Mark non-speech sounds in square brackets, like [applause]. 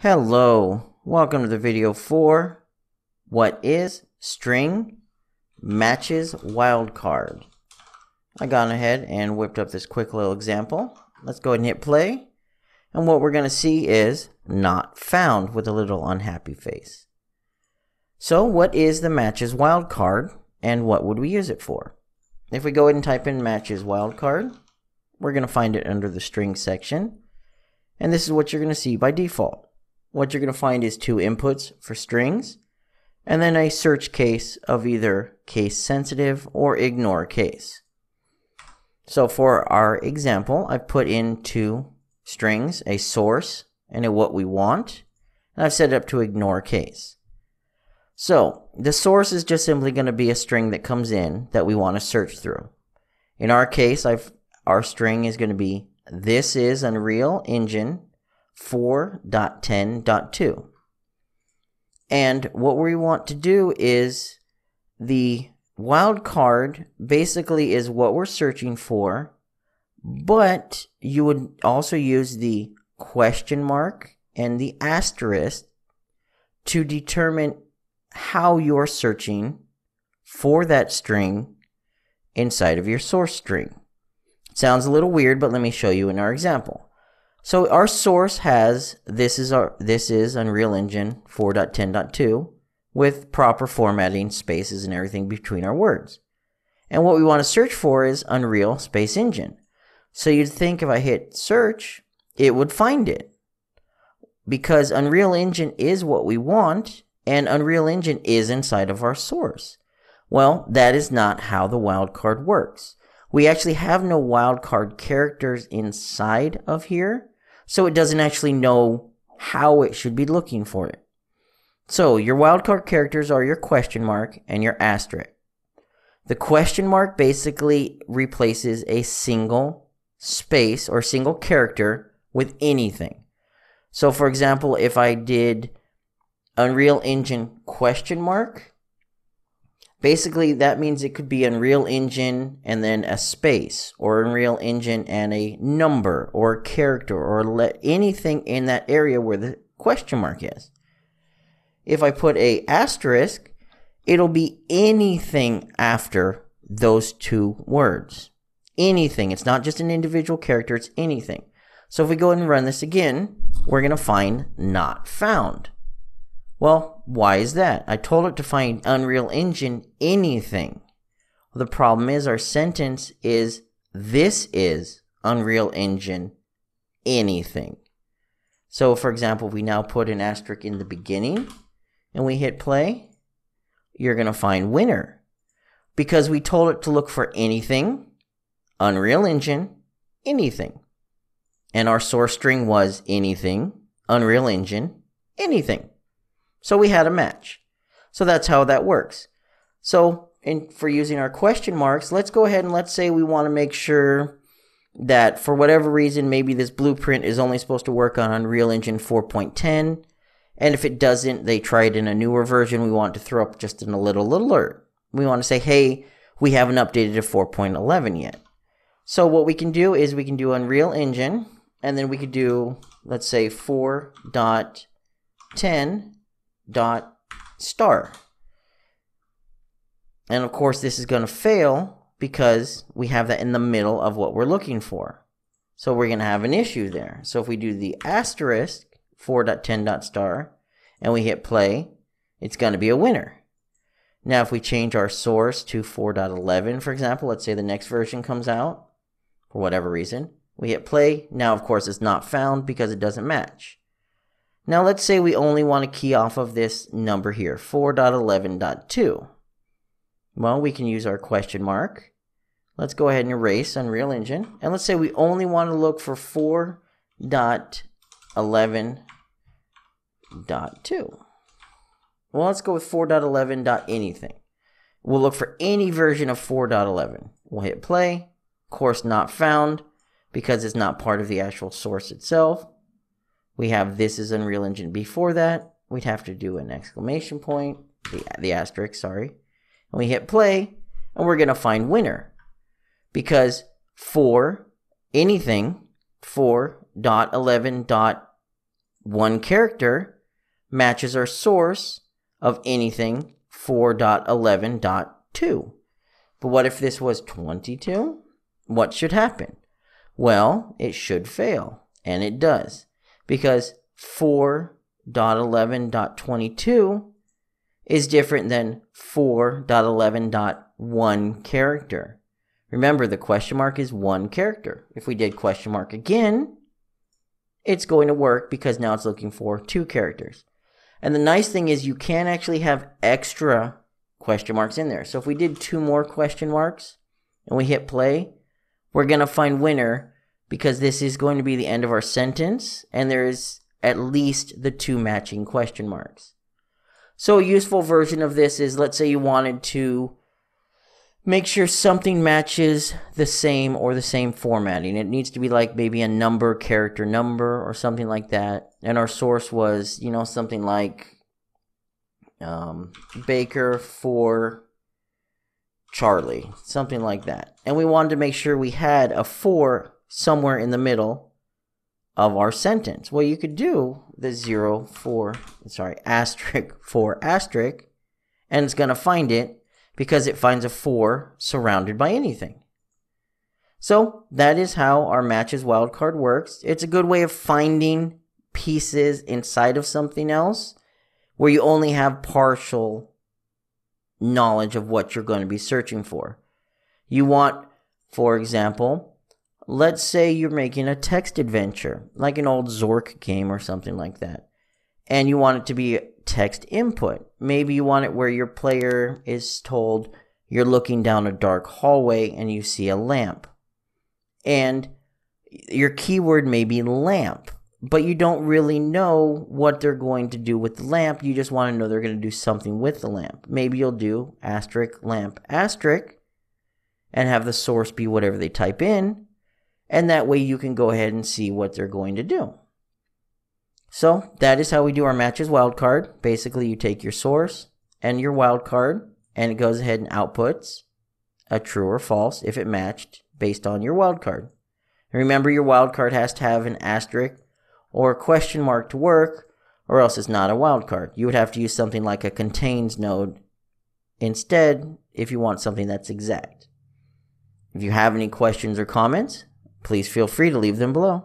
Hello, welcome to the video for what is string matches wildcard. I gone ahead and whipped up this quick little example. Let's go ahead and hit play. And what we're going to see is not found with a little unhappy face. So what is the matches wildcard and what would we use it for? If we go ahead and type in matches wildcard, we're going to find it under the string section. And this is what you're going to see by default what you're going to find is two inputs for strings, and then a search case of either case sensitive or ignore case. So for our example, I've put in two strings, a source and a what we want, and I've set it up to ignore case. So the source is just simply going to be a string that comes in that we want to search through. In our case, I've our string is going to be this is Unreal Engine 4.10.2. And what we want to do is the wildcard basically is what we're searching for, but you would also use the question mark and the asterisk to determine how you're searching for that string inside of your source string. Sounds a little weird, but let me show you in our example. So our source has this is our this is Unreal Engine 4.10.2 with proper formatting, spaces, and everything between our words. And what we want to search for is Unreal Space Engine. So you'd think if I hit search, it would find it. Because Unreal Engine is what we want, and Unreal Engine is inside of our source. Well, that is not how the wildcard works. We actually have no wildcard characters inside of here so it doesn't actually know how it should be looking for it. So your wildcard characters are your question mark and your asterisk. The question mark basically replaces a single space or single character with anything. So for example, if I did Unreal Engine question mark, Basically, that means it could be Unreal Engine and then a space, or Unreal Engine and a number, or a character, or let anything in that area where the question mark is. If I put a asterisk, it'll be anything after those two words. Anything. It's not just an individual character, it's anything. So if we go ahead and run this again, we're going to find not found. Well, why is that? I told it to find Unreal Engine anything. Well, the problem is our sentence is this is Unreal Engine anything. So, for example, we now put an asterisk in the beginning and we hit play, you're going to find winner because we told it to look for anything, Unreal Engine, anything. And our source string was anything, Unreal Engine, anything. So we had a match. So that's how that works. So in, for using our question marks, let's go ahead and let's say we want to make sure that for whatever reason, maybe this blueprint is only supposed to work on Unreal Engine 4.10. And if it doesn't, they try it in a newer version. We want to throw up just a little little alert. We want to say, hey, we haven't updated to 4.11 yet. So what we can do is we can do Unreal Engine, and then we could do, let's say, 4.10 dot star. And of course, this is going to fail because we have that in the middle of what we're looking for. So we're going to have an issue there. So if we do the asterisk 4.10 dot star and we hit play, it's going to be a winner. Now, if we change our source to 4.11, for example, let's say the next version comes out for whatever reason, we hit play. Now, of course, it's not found because it doesn't match. Now let's say we only want to key off of this number here, 4.11.2. Well, we can use our question mark. Let's go ahead and erase Unreal Engine. And let's say we only want to look for 4.11.2. Well, let's go with 4.11. anything. We'll look for any version of 4.11. We'll hit play. Course, not found because it's not part of the actual source itself. We have this is Unreal Engine before that. We'd have to do an exclamation point, the, the asterisk, sorry. And we hit play, and we're going to find winner. Because for anything, 4.11. one character matches our source of anything 4.11.2. But what if this was 22? What should happen? Well, it should fail, and it does, because 4.11.22 is different than 4.11.1 character. Remember, the question mark is one character. If we did question mark again, it's going to work because now it's looking for two characters. And the nice thing is you can actually have extra question marks in there. So if we did two more question marks and we hit play, we're going to find winner because this is going to be the end of our sentence and there is at least the two matching question marks. So a useful version of this is let's say you wanted to make sure something matches the same or the same formatting. It needs to be like maybe a number, character number, or something like that. And our source was, you know, something like um, Baker for Charlie, something like that. And we wanted to make sure we had a for somewhere in the middle of our sentence. Well, you could do the zero for, sorry, asterisk [laughs] for asterisk, and it's going to find it because it finds a 4 surrounded by anything. So that is how our matches wildcard works. It's a good way of finding pieces inside of something else where you only have partial knowledge of what you're going to be searching for. You want, for example, let's say you're making a text adventure, like an old Zork game or something like that, and you want it to be text input. Maybe you want it where your player is told you're looking down a dark hallway and you see a lamp. And your keyword may be lamp, but you don't really know what they're going to do with the lamp. You just want to know they're going to do something with the lamp. Maybe you'll do asterisk lamp asterisk and have the source be whatever they type in. And that way you can go ahead and see what they're going to do. So that is how we do our matches wildcard. Basically, you take your source and your wildcard, and it goes ahead and outputs a true or false if it matched based on your wildcard. Remember, your wildcard has to have an asterisk or question mark to work, or else it's not a wildcard. You would have to use something like a contains node instead if you want something that's exact. If you have any questions or comments, please feel free to leave them below.